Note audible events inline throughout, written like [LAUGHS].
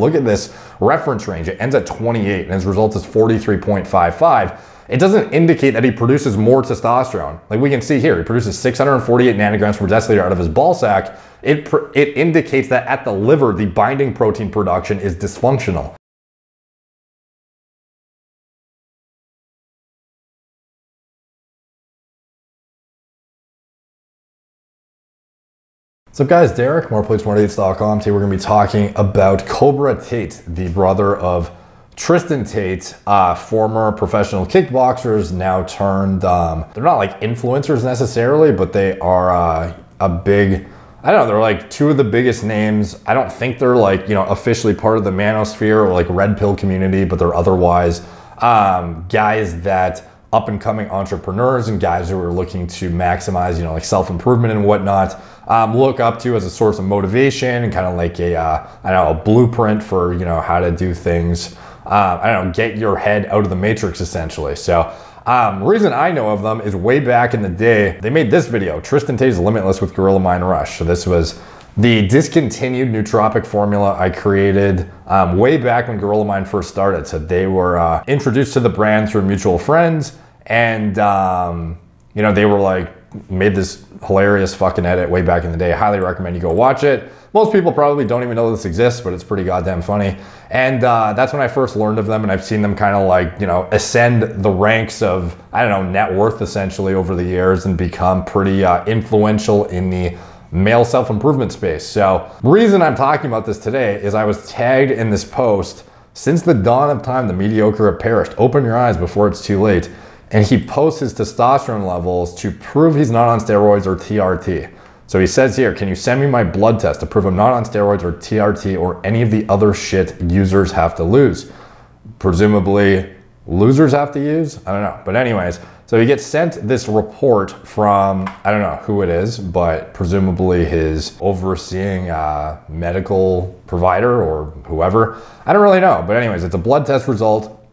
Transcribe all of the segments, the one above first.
Look at this reference range. It ends at 28 and his result is 43.55. It doesn't indicate that he produces more testosterone. Like we can see here, he produces 648 nanograms per deciliter out of his ball sack. It, it indicates that at the liver, the binding protein production is dysfunctional. What's up guys, Derek, moreplates, Today we're gonna be talking about Cobra Tate, the brother of Tristan Tate, uh, former professional kickboxers, now turned, um, they're not like influencers necessarily, but they are uh, a big, I don't know, they're like two of the biggest names. I don't think they're like, you know, officially part of the manosphere or like red pill community, but they're otherwise um, guys that up and coming entrepreneurs and guys who are looking to maximize, you know, like self improvement and whatnot, um, look up to as a source of motivation and kind of like a, uh, I don't know, a blueprint for, you know, how to do things. Uh, I don't know, get your head out of the matrix essentially. So, um, reason I know of them is way back in the day, they made this video, Tristan Tate's Limitless with Gorilla Mind Rush. So this was the discontinued nootropic formula I created um, way back when Gorilla Mind first started. So they were uh, introduced to the brand through mutual friends and, um, you know, they were like, made this hilarious fucking edit way back in the day. Highly recommend you go watch it. Most people probably don't even know this exists, but it's pretty goddamn funny. And uh, that's when I first learned of them, and I've seen them kind of like, you know, ascend the ranks of, I don't know, net worth essentially over the years and become pretty uh, influential in the male self improvement space. So, reason I'm talking about this today is I was tagged in this post. Since the dawn of time, the mediocre have perished. Open your eyes before it's too late and he posts his testosterone levels to prove he's not on steroids or TRT. So he says here, can you send me my blood test to prove I'm not on steroids or TRT or any of the other shit users have to lose? Presumably losers have to use? I don't know. But anyways, so he gets sent this report from, I don't know who it is, but presumably his overseeing uh, medical provider or whoever. I don't really know. But anyways, it's a blood test result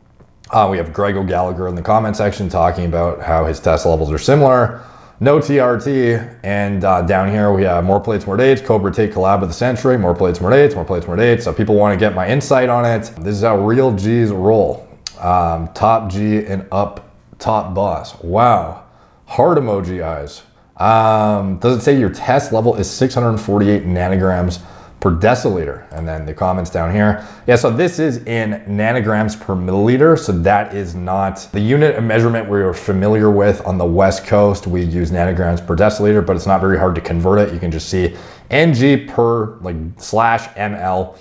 uh, we have Greg O'Gallagher in the comment section talking about how his test levels are similar. No TRT. And uh, down here we have more plates, more dates. Cobra Tate collab of the century. More plates, more dates. More plates, more dates. So people want to get my insight on it. This is how real G's roll. Um, top G and up top boss. Wow. Heart emoji eyes. Um, does it say your test level is 648 nanograms per deciliter. And then the comments down here. Yeah, so this is in nanograms per milliliter. So that is not the unit of measurement we're familiar with on the West Coast. We use nanograms per deciliter, but it's not very hard to convert it. You can just see ng per like slash ml.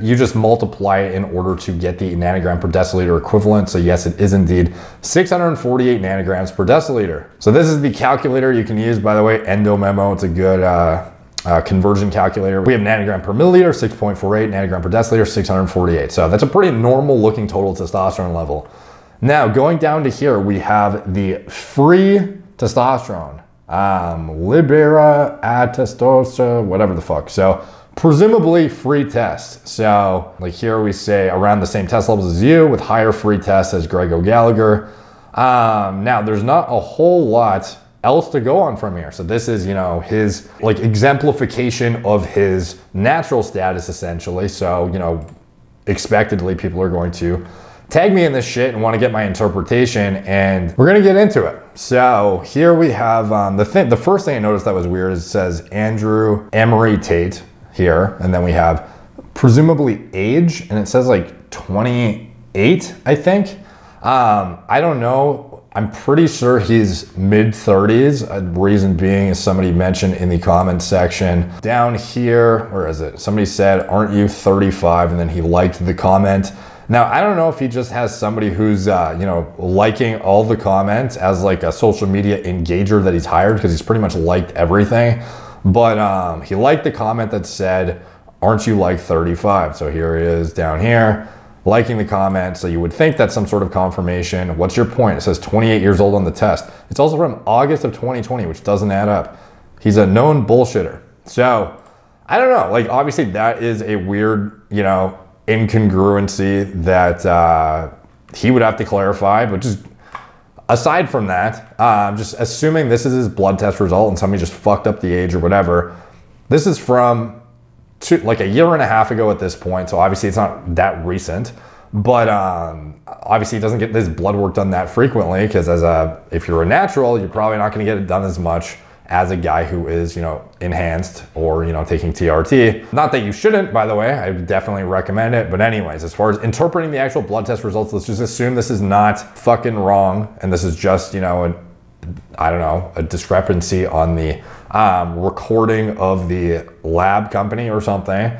You just multiply it in order to get the nanogram per deciliter equivalent. So yes, it is indeed 648 nanograms per deciliter. So this is the calculator you can use, by the way, Endo Memo. It's a good, uh, uh, conversion calculator. We have nanogram per milliliter, 6.48, nanogram per deciliter, 648. So that's a pretty normal looking total testosterone level. Now going down to here, we have the free testosterone, um, Libera atestosa, whatever the fuck. So presumably free test. So like here we say around the same test levels as you with higher free tests as Greg O'Gallagher. Um, now there's not a whole lot else to go on from here. So this is, you know, his like exemplification of his natural status essentially. So, you know, expectedly people are going to tag me in this shit and want to get my interpretation and we're going to get into it. So here we have um, the thing, the first thing I noticed that was weird is it says Andrew Emery Tate here. And then we have presumably age and it says like 28, I think. Um, I don't know I'm pretty sure he's mid 30s. A reason being is somebody mentioned in the comment section down here, where is it? Somebody said, Aren't you 35? And then he liked the comment. Now, I don't know if he just has somebody who's, uh, you know, liking all the comments as like a social media engager that he's hired because he's pretty much liked everything. But um, he liked the comment that said, Aren't you like 35? So here he is down here liking the comment. So you would think that's some sort of confirmation. What's your point? It says 28 years old on the test. It's also from August of 2020, which doesn't add up. He's a known bullshitter. So I don't know. Like, obviously, that is a weird, you know, incongruency that uh, he would have to clarify. But just aside from that, uh, just assuming this is his blood test result and somebody just fucked up the age or whatever, this is from two, like a year and a half ago at this point. So obviously it's not that recent, but um, obviously he doesn't get this blood work done that frequently because as a if you're a natural, you're probably not going to get it done as much as a guy who is, you know, enhanced or, you know, taking TRT. Not that you shouldn't, by the way, I definitely recommend it. But anyways, as far as interpreting the actual blood test results, let's just assume this is not fucking wrong. And this is just, you know, a, I don't know, a discrepancy on the um, recording of the lab company or something.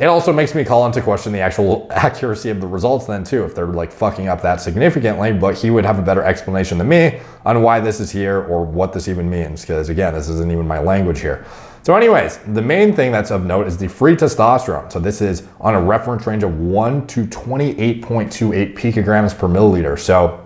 It also makes me call into question the actual [LAUGHS] accuracy of the results then too, if they're like fucking up that significantly, but he would have a better explanation than me on why this is here or what this even means. Because again, this isn't even my language here. So anyways, the main thing that's of note is the free testosterone. So this is on a reference range of one to 28.28 picograms per milliliter. So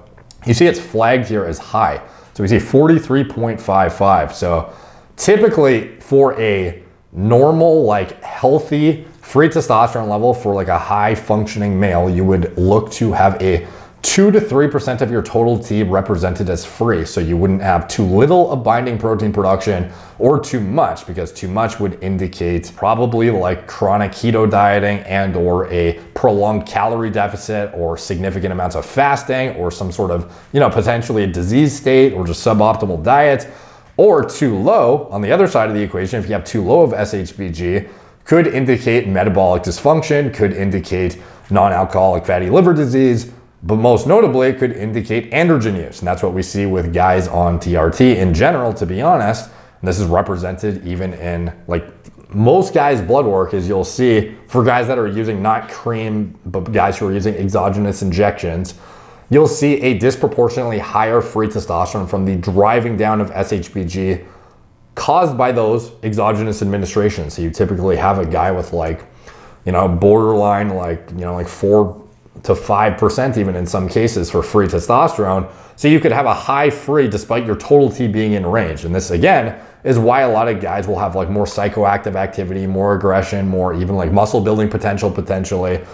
you see it's flagged here as high. So we see 43.55. So typically for a normal, like healthy free testosterone level for like a high functioning male, you would look to have a 2 to 3% of your total T represented as free. So you wouldn't have too little of binding protein production or too much because too much would indicate probably like chronic keto dieting and or a prolonged calorie deficit or significant amounts of fasting or some sort of, you know, potentially a disease state or just suboptimal diet or too low on the other side of the equation. If you have too low of SHBG, could indicate metabolic dysfunction, could indicate non-alcoholic fatty liver disease, but most notably it could indicate androgen use. And that's what we see with guys on TRT in general, to be honest. And this is represented even in like most guys' blood work is you'll see for guys that are using not cream, but guys who are using exogenous injections, you'll see a disproportionately higher free testosterone from the driving down of SHBG caused by those exogenous administrations. So you typically have a guy with like, you know, borderline like, you know, like four to 5% even in some cases for free testosterone. So you could have a high free despite your total T being in range. And this again is why a lot of guys will have like more psychoactive activity, more aggression, more even like muscle building potential potentially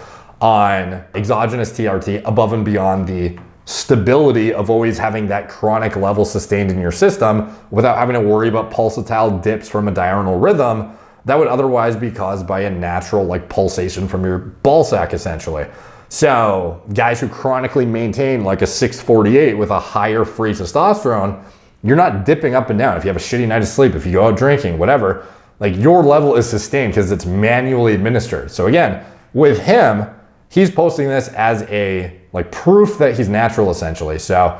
on exogenous TRT above and beyond the stability of always having that chronic level sustained in your system without having to worry about pulsatile dips from a diurnal rhythm that would otherwise be caused by a natural like pulsation from your ball sack essentially. So guys who chronically maintain like a 648 with a higher free testosterone, you're not dipping up and down. If you have a shitty night of sleep, if you go out drinking, whatever, like your level is sustained because it's manually administered. So again, with him, he's posting this as a like proof that he's natural essentially. So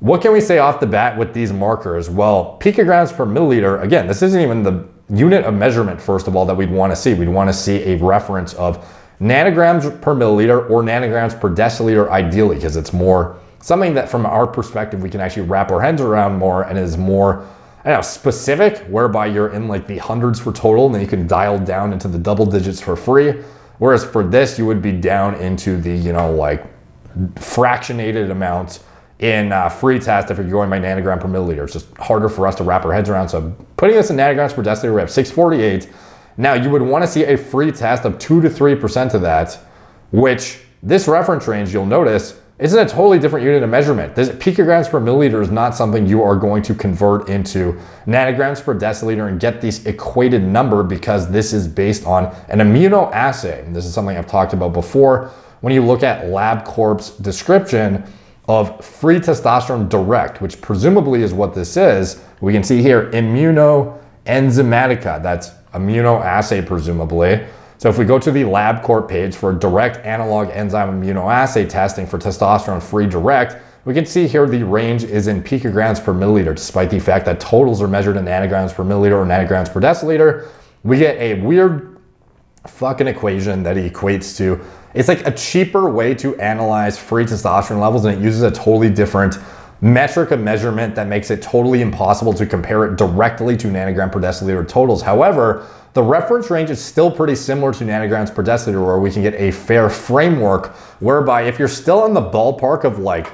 what can we say off the bat with these markers? Well, picograms per milliliter, again, this isn't even the unit of measurement, first of all, that we'd want to see. We'd want to see a reference of nanograms per milliliter or nanograms per deciliter ideally, because it's more something that from our perspective, we can actually wrap our heads around more and is more I don't know, specific, whereby you're in like the hundreds for total and then you can dial down into the double digits for free. Whereas for this, you would be down into the, you know, like fractionated amounts in uh, free test if you're going by nanogram per milliliter. It's just harder for us to wrap our heads around. So putting this in nanograms per deciliter, we have 648. Now you would want to see a free test of 2 to 3% of that, which this reference range, you'll notice, isn't a totally different unit of measurement. This picograms per milliliter is not something you are going to convert into nanograms per deciliter and get this equated number because this is based on an immunoassay. And this is something I've talked about before. When you look at LabCorp's description of free testosterone direct, which presumably is what this is, we can see here immunoenzymatica. That's immunoassay presumably. So if we go to the LabCorp page for direct analog enzyme immunoassay testing for testosterone-free direct, we can see here the range is in picograms per milliliter, despite the fact that totals are measured in nanograms per milliliter or nanograms per deciliter. We get a weird fucking equation that equates to, it's like a cheaper way to analyze free testosterone levels and it uses a totally different metric of measurement that makes it totally impossible to compare it directly to nanogram per deciliter totals. However, the reference range is still pretty similar to nanograms per deciliter where we can get a fair framework whereby if you're still in the ballpark of like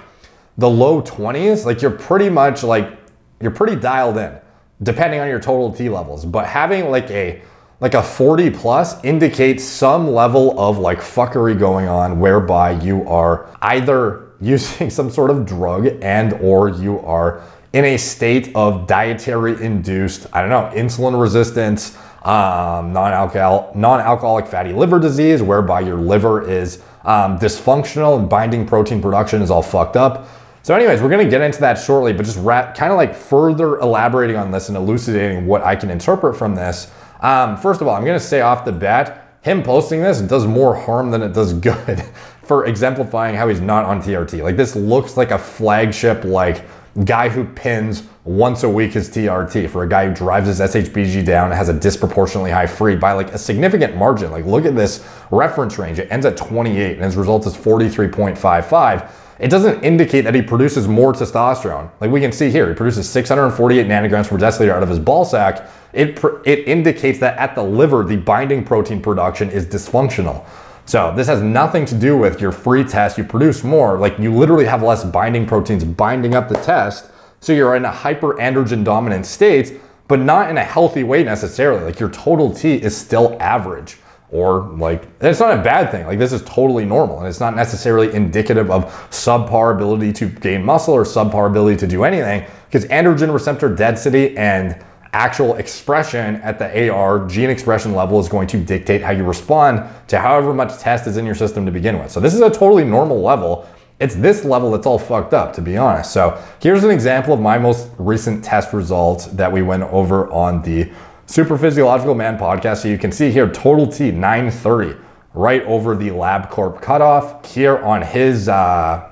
the low 20s, like you're pretty much like, you're pretty dialed in depending on your total T levels. But having like a like a 40 plus indicates some level of like fuckery going on whereby you are either using [LAUGHS] some sort of drug and or you are in a state of dietary induced, I don't know, insulin resistance, um, non-alcohol, non-alcoholic fatty liver disease, whereby your liver is um, dysfunctional and binding protein production is all fucked up. So anyways, we're gonna get into that shortly, but just wrap, kind of like further elaborating on this and elucidating what I can interpret from this. Um, first of all, I'm gonna say off the bat, him posting this does more harm than it does good [LAUGHS] for exemplifying how he's not on TRT. Like this looks like a flagship, like guy who pins once a week his TRT for a guy who drives his SHBG down has a disproportionately high free by like a significant margin. Like look at this reference range. It ends at 28 and his result is 43.55 it doesn't indicate that he produces more testosterone. Like we can see here, he produces 648 nanograms per deciliter out of his ball sack. It, it indicates that at the liver, the binding protein production is dysfunctional. So this has nothing to do with your free test. You produce more, like you literally have less binding proteins binding up the test. So you're in a hyperandrogen dominant state, but not in a healthy way necessarily. Like your total T is still average or like it's not a bad thing like this is totally normal and it's not necessarily indicative of subpar ability to gain muscle or subpar ability to do anything because androgen receptor density and actual expression at the AR gene expression level is going to dictate how you respond to however much test is in your system to begin with. So this is a totally normal level. It's this level that's all fucked up, to be honest. So here's an example of my most recent test results that we went over on the Super Physiological Man podcast. So you can see here, total T 930, right over the LabCorp cutoff. Here on his uh,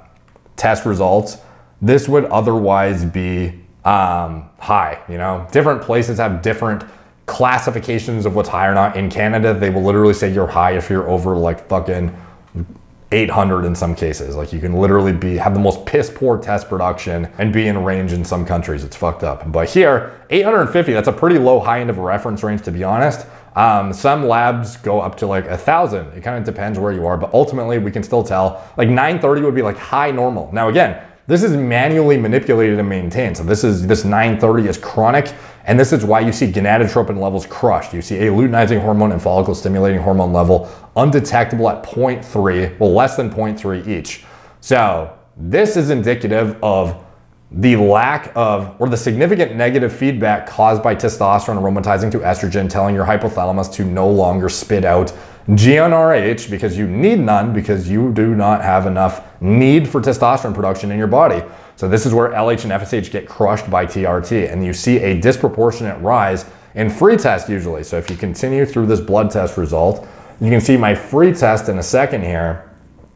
test results, this would otherwise be um, high. You know, different places have different classifications of what's high or not. In Canada, they will literally say you're high if you're over like fucking 800 in some cases. Like you can literally be have the most piss poor test production and be in range in some countries. It's fucked up. But here, 850, that's a pretty low high end of a reference range to be honest. Um, some labs go up to like a thousand. It kind of depends where you are, but ultimately we can still tell like 930 would be like high normal. Now again, this is manually manipulated and maintained. So this is this 930 is chronic, and this is why you see gonadotropin levels crushed. You see a luteinizing hormone and follicle stimulating hormone level undetectable at 0.3, well less than 0.3 each. So this is indicative of the lack of or the significant negative feedback caused by testosterone aromatizing to estrogen telling your hypothalamus to no longer spit out GnRH because you need none because you do not have enough need for testosterone production in your body. So this is where LH and FSH get crushed by TRT and you see a disproportionate rise in free test usually. So if you continue through this blood test result, you can see my free test in a second here.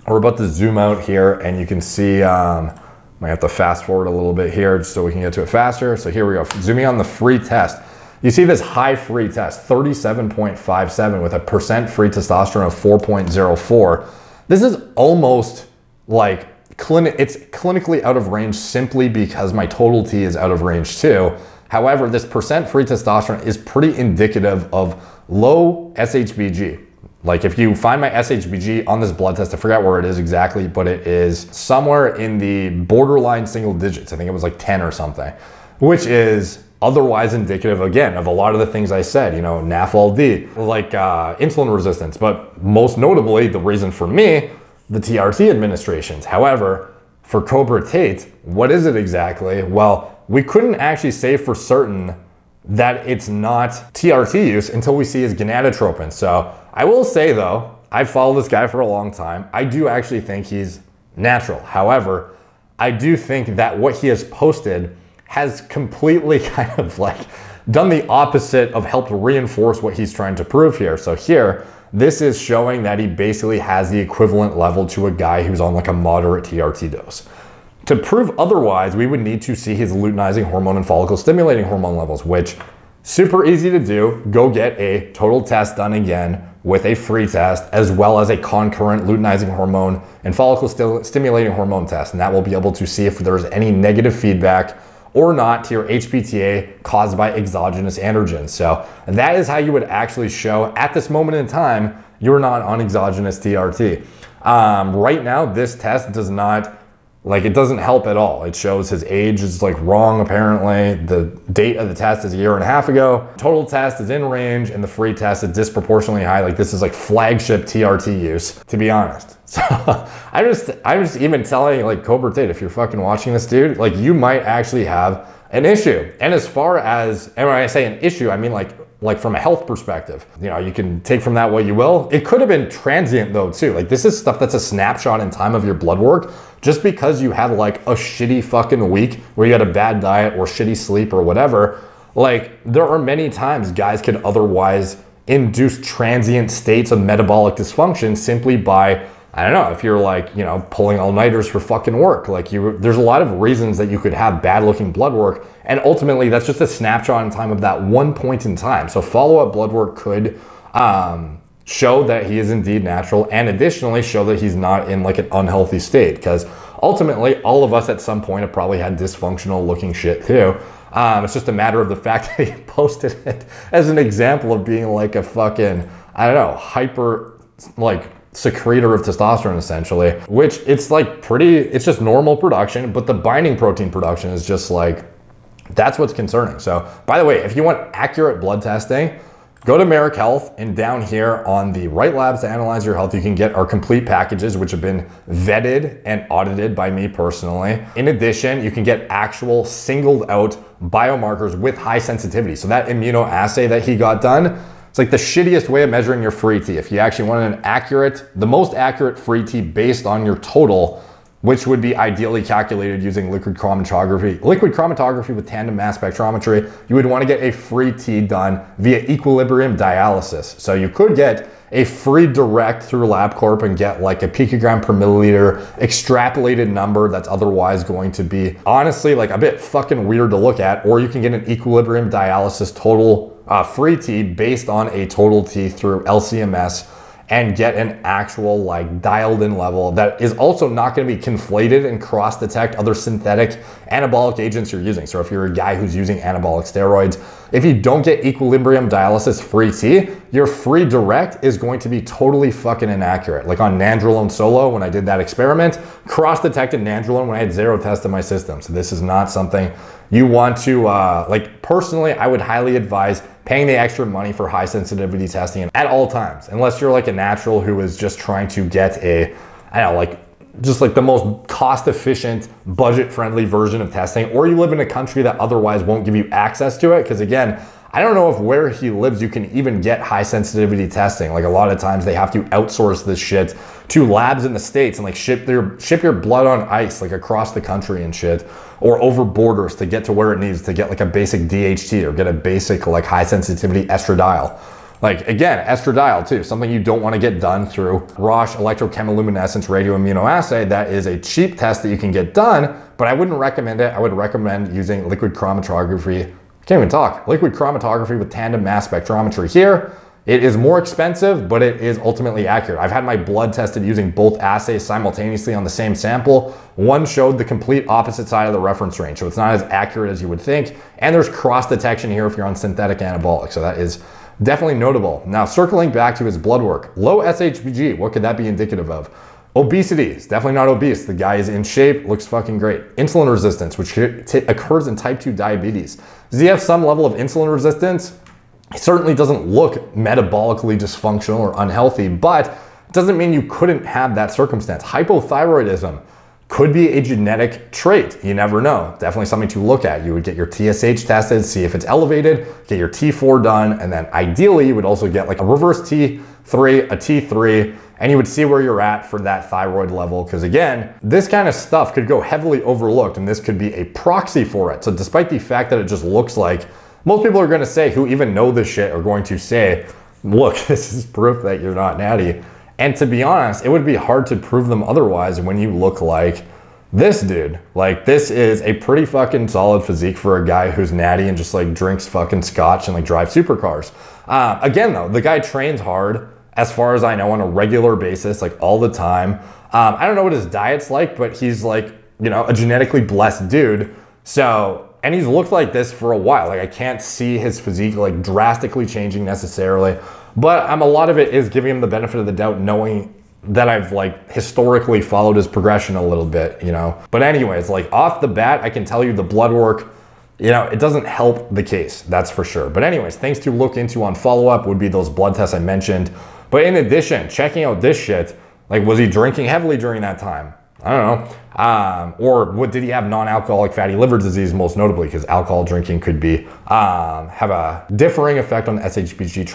We're about to zoom out here and you can see, um, might have to fast forward a little bit here just so we can get to it faster. So here we go, zooming on the free test. You see this high free test, 37.57 with a percent free testosterone of 4.04. This is almost like clinic, it's clinically out of range simply because my total T is out of range too. However, this percent free testosterone is pretty indicative of low SHBG. Like if you find my SHBG on this blood test, I forget where it is exactly, but it is somewhere in the borderline single digits. I think it was like 10 or something, which is otherwise indicative again of a lot of the things I said, you know, NAFLD, like uh, insulin resistance, but most notably the reason for me, the TRT administrations. However, for Cobra Tate, what is it exactly? Well, we couldn't actually say for certain that it's not TRT use until we see his gonadotropin. So I will say though, I've followed this guy for a long time. I do actually think he's natural. However, I do think that what he has posted has completely [LAUGHS] kind of like done the opposite of helped reinforce what he's trying to prove here. So here, this is showing that he basically has the equivalent level to a guy who's on like a moderate TRT dose. To prove otherwise, we would need to see his luteinizing hormone and follicle stimulating hormone levels, which super easy to do. Go get a total test done again with a free test, as well as a concurrent luteinizing hormone and follicle stimulating hormone test. And that will be able to see if there's any negative feedback or not to your HPTA caused by exogenous androgens. So that is how you would actually show at this moment in time you're not on exogenous TRT. Um, right now, this test does not like it doesn't help at all. It shows his age is like wrong apparently. The date of the test is a year and a half ago. Total test is in range and the free test is disproportionately high. Like this is like flagship TRT use, to be honest. [LAUGHS] So I just I'm just even telling like Cobra Tate, if you're fucking watching this dude, like you might actually have an issue. And as far as and when I say an issue, I mean like like from a health perspective. You know, you can take from that what you will. It could have been transient though too. Like this is stuff that's a snapshot in time of your blood work. Just because you had like a shitty fucking week where you had a bad diet or shitty sleep or whatever, like there are many times guys could otherwise induce transient states of metabolic dysfunction simply by I don't know if you're like, you know, pulling all nighters for fucking work. Like you, there's a lot of reasons that you could have bad looking blood work. And ultimately that's just a snapshot in time of that one point in time. So follow up blood work could, um, show that he is indeed natural and additionally show that he's not in like an unhealthy state. Cause ultimately all of us at some point have probably had dysfunctional looking shit too. Um, it's just a matter of the fact [LAUGHS] that he posted it as an example of being like a fucking, I don't know, hyper, like secretor of testosterone essentially, which it's like pretty, it's just normal production, but the binding protein production is just like, that's what's concerning. So by the way, if you want accurate blood testing, go to Marek Health and down here on the right labs to analyze your health, you can get our complete packages, which have been vetted and audited by me personally. In addition, you can get actual singled out biomarkers with high sensitivity. So that immunoassay that he got done, it's like the shittiest way of measuring your free T. If you actually wanted an accurate, the most accurate free T based on your total, which would be ideally calculated using liquid chromatography. Liquid chromatography with tandem mass spectrometry, you would want to get a free T done via equilibrium dialysis. So you could get a free direct through LabCorp and get like a picogram per milliliter extrapolated number that's otherwise going to be honestly like a bit fucking weird to look at, or you can get an equilibrium dialysis total uh, free T based on a total T through LCMS and get an actual like dialed in level that is also not going to be conflated and cross detect other synthetic anabolic agents you're using. So if you're a guy who's using anabolic steroids, if you don't get equilibrium dialysis free T, your free direct is going to be totally fucking inaccurate. Like on Nandrolone Solo, when I did that experiment, cross detected Nandrolone when I had zero tests in my system. So this is not something you want to, uh, like personally, I would highly advise paying the extra money for high sensitivity testing at all times, unless you're like a natural who is just trying to get a, I don't know, like just like the most cost efficient, budget friendly version of testing, or you live in a country that otherwise won't give you access to it. Because again, I don't know if where he lives you can even get high sensitivity testing. Like a lot of times they have to outsource this shit to labs in the states and like ship their ship your blood on ice like across the country and shit or over borders to get to where it needs to get like a basic DHT or get a basic like high sensitivity estradiol. Like again, estradiol too, something you don't want to get done through Roche electrochemiluminescence radioimmunoassay. That is a cheap test that you can get done, but I wouldn't recommend it. I would recommend using liquid chromatography. Can't even talk. Liquid chromatography with tandem mass spectrometry here. It is more expensive, but it is ultimately accurate. I've had my blood tested using both assays simultaneously on the same sample. One showed the complete opposite side of the reference range, so it's not as accurate as you would think. And there's cross detection here if you're on synthetic anabolic, so that is definitely notable. Now, circling back to his blood work, low SHBG, what could that be indicative of? Obesity is definitely not obese. The guy is in shape, looks fucking great. Insulin resistance, which occurs in type 2 diabetes. Does he have some level of insulin resistance? He certainly doesn't look metabolically dysfunctional or unhealthy, but it doesn't mean you couldn't have that circumstance. Hypothyroidism could be a genetic trait. You never know. Definitely something to look at. You would get your TSH tested, see if it's elevated, get your T4 done, and then ideally you would also get like a reverse T3, a T3, and you would see where you're at for that thyroid level. Because again, this kind of stuff could go heavily overlooked and this could be a proxy for it. So despite the fact that it just looks like most people are going to say, who even know this shit, are going to say, look, [LAUGHS] this is proof that you're not natty. And to be honest, it would be hard to prove them otherwise when you look like this dude. Like, this is a pretty fucking solid physique for a guy who's natty and just like drinks fucking scotch and like drives supercars. Uh, again, though, the guy trains hard, as far as I know, on a regular basis, like all the time. Um, I don't know what his diet's like, but he's like, you know, a genetically blessed dude. So and he's looked like this for a while. Like I can't see his physique like drastically changing necessarily. But I'm a lot of it is giving him the benefit of the doubt, knowing that I've like historically followed his progression a little bit, you know. But anyways, like off the bat, I can tell you the blood work, you know, it doesn't help the case, that's for sure. But anyways, things to look into on follow-up would be those blood tests I mentioned. But in addition, checking out this shit, like was he drinking heavily during that time? I don't know. Um, or what did he have non-alcoholic fatty liver disease most notably because alcohol drinking could be um, have a differing effect on SHBG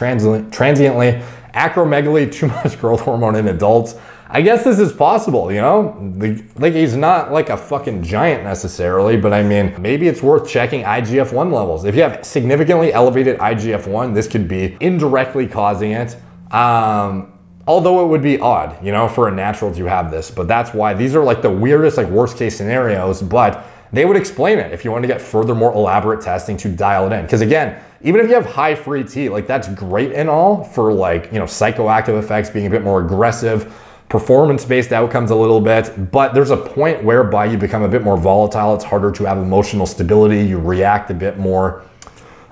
transiently. Acromegaly, [LAUGHS] too much growth hormone in adults. I guess this is possible, you know? like he's not like a fucking giant necessarily, but I mean, maybe it's worth checking IGF-1 levels. If you have significantly elevated IGF-1, this could be indirectly causing it. Um, although it would be odd, you know, for a natural to have this, but that's why these are like the weirdest, like worst case scenarios, but they would explain it if you want to get further, more elaborate testing to dial it in. Because again, even if you have high free T, like that's great and all for like, you know, psychoactive effects, being a bit more aggressive, performance-based outcomes a little bit, but there's a point whereby you become a bit more volatile. It's harder to have emotional stability. You react a bit more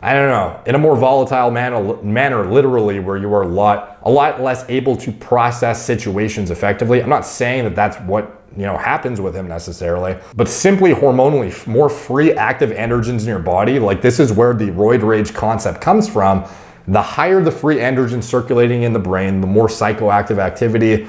I don't know, in a more volatile manner, manner, literally, where you are a lot, a lot less able to process situations effectively. I'm not saying that that's what you know happens with him necessarily, but simply hormonally, more free active androgens in your body. Like this is where the roid rage concept comes from. The higher the free androgens circulating in the brain, the more psychoactive activity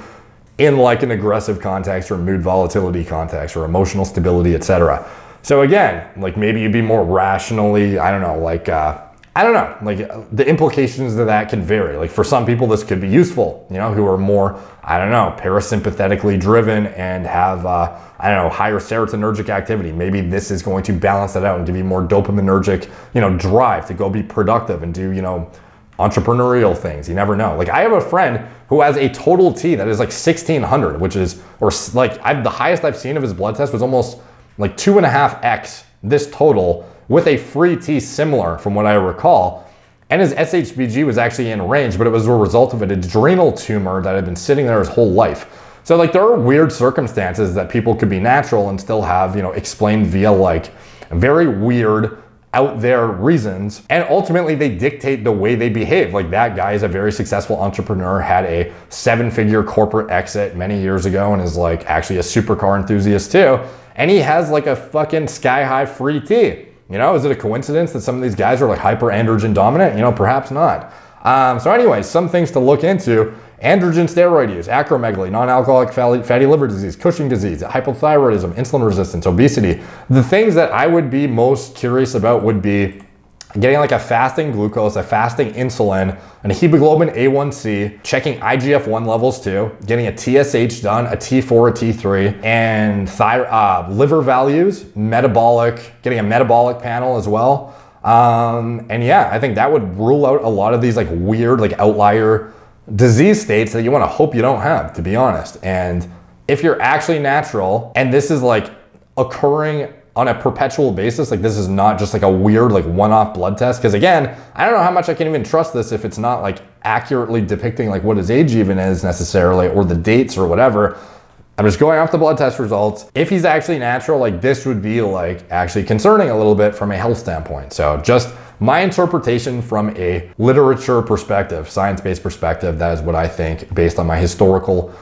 in like an aggressive context or mood volatility context or emotional stability, etc. So again, like maybe you'd be more rationally, I don't know, like, uh, I don't know, like the implications of that can vary. Like for some people, this could be useful, you know, who are more, I don't know, parasympathetically driven and have, uh, I don't know, higher serotonergic activity. Maybe this is going to balance that out and give you more dopaminergic, you know, drive to go be productive and do, you know, entrepreneurial things. You never know. Like I have a friend who has a total T that is like 1600, which is, or like I've, the highest I've seen of his blood test was almost like two and a half X this total with a free T similar from what I recall. And his SHBG was actually in range, but it was a result of an adrenal tumor that had been sitting there his whole life. So like there are weird circumstances that people could be natural and still have, you know, explained via like very weird out there reasons. And ultimately they dictate the way they behave. Like that guy is a very successful entrepreneur, had a seven figure corporate exit many years ago and is like actually a supercar enthusiast too and he has like a fucking sky high free T. You know, is it a coincidence that some of these guys are like hyper androgen dominant? You know, perhaps not. Um, so, anyway, some things to look into androgen steroid use, acromegaly, non alcoholic fatty liver disease, Cushing disease, hypothyroidism, insulin resistance, obesity. The things that I would be most curious about would be getting like a fasting glucose, a fasting insulin, and a hemoglobin A1C, checking IGF-1 levels too, getting a TSH done, a T4, a T3, and uh, liver values, metabolic, getting a metabolic panel as well. Um, and yeah, I think that would rule out a lot of these like weird, like outlier disease states that you want to hope you don't have, to be honest. And if you're actually natural and this is like occurring on a perpetual basis. Like this is not just like a weird like one-off blood test. Because again, I don't know how much I can even trust this if it's not like accurately depicting like what his age even is necessarily or the dates or whatever. I'm just going off the blood test results. If he's actually natural, like this would be like actually concerning a little bit from a health standpoint. So just my interpretation from a literature perspective, science-based perspective, that is what I think based on my historical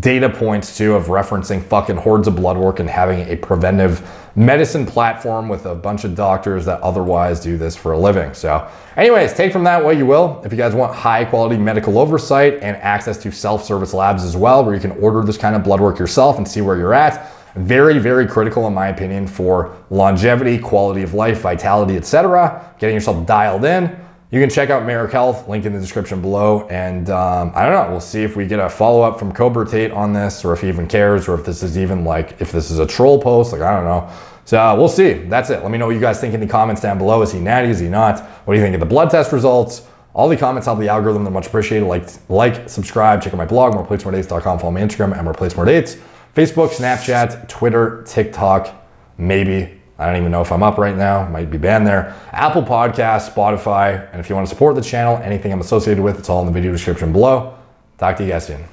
data points too of referencing fucking hordes of blood work and having a preventive medicine platform with a bunch of doctors that otherwise do this for a living. So anyways, take from that what you will. If you guys want high quality medical oversight and access to self-service labs as well, where you can order this kind of blood work yourself and see where you're at, very, very critical in my opinion for longevity, quality of life, vitality, etc. Getting yourself dialed in. You can check out Marek Health, link in the description below. And um, I don't know, we'll see if we get a follow up from Cobra Tate on this, or if he even cares, or if this is even like, if this is a troll post. Like, I don't know. So uh, we'll see. That's it. Let me know what you guys think in the comments down below. Is he natty? Is he not? What do you think of the blood test results? All the comments help the algorithm. They're much appreciated. Like, like, subscribe, check out my blog, moreplatemore Follow me on Instagram at moreplatemore Facebook, Snapchat, Twitter, TikTok, maybe I don't even know if I'm up right now, might be banned there. Apple Podcasts, Spotify, and if you want to support the channel, anything I'm associated with, it's all in the video description below. Talk to you guys soon.